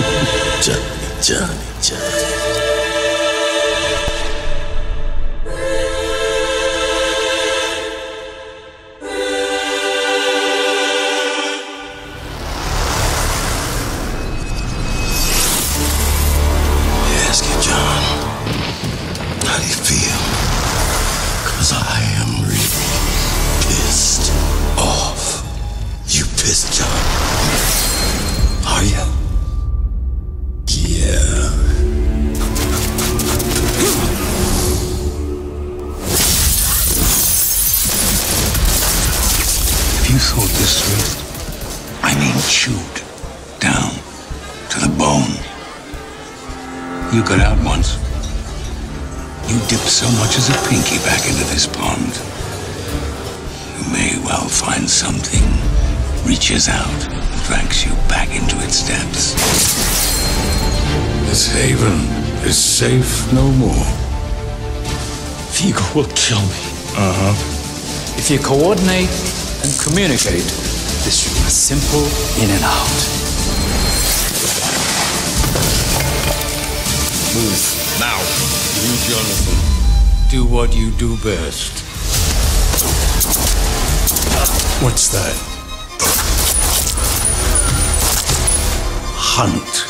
Johnny, Johnny, Johnny. Ask you, thought this through? I mean, chewed down to the bone. You got out once. You dipped so much as a pinky back into this pond. You may well find something reaches out and drags you back into its depths. This haven is safe no more. Viggo will kill me. Uh huh. If you coordinate and communicate, this should be simple in and out. Move now. You, Jonathan. Do what you do best. What's that? Hunt.